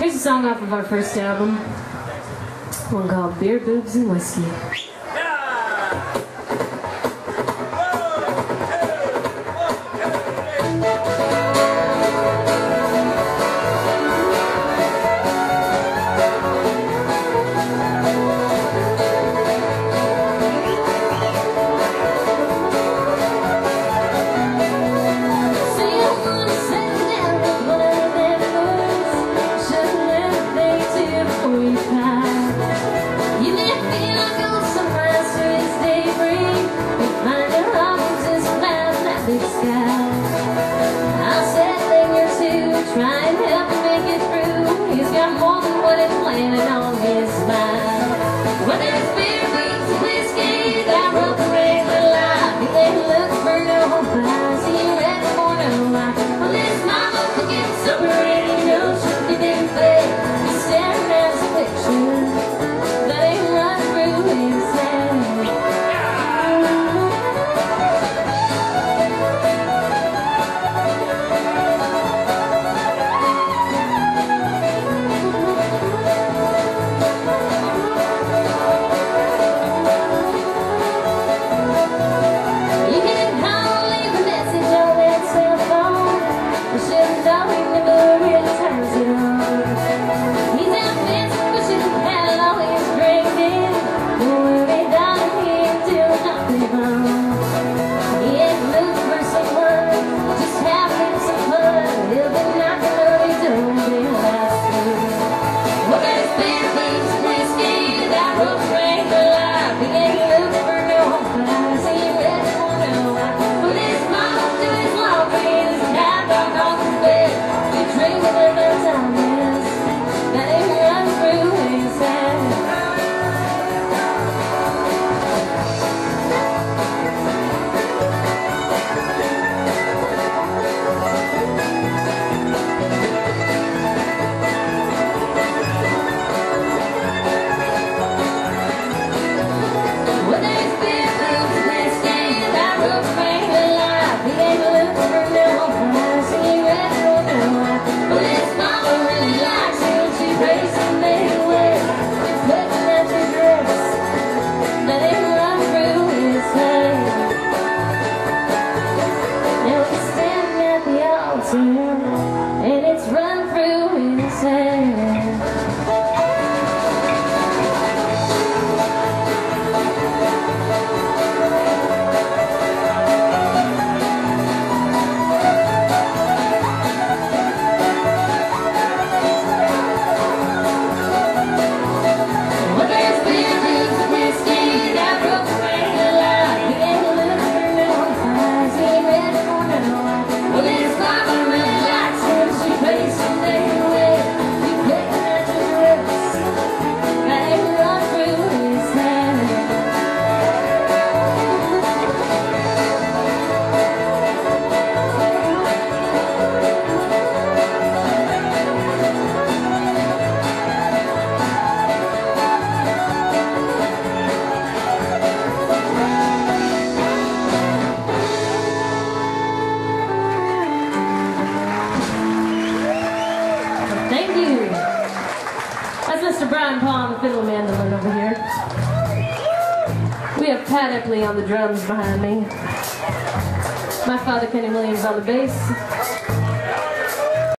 Here's a song off of our first album, one called Beer, Boobs, and Whiskey. Mr. Brian Paul on the fiddle mandolin over here. We have Pat Epley on the drums behind me. My father, Kenny Williams, on the bass.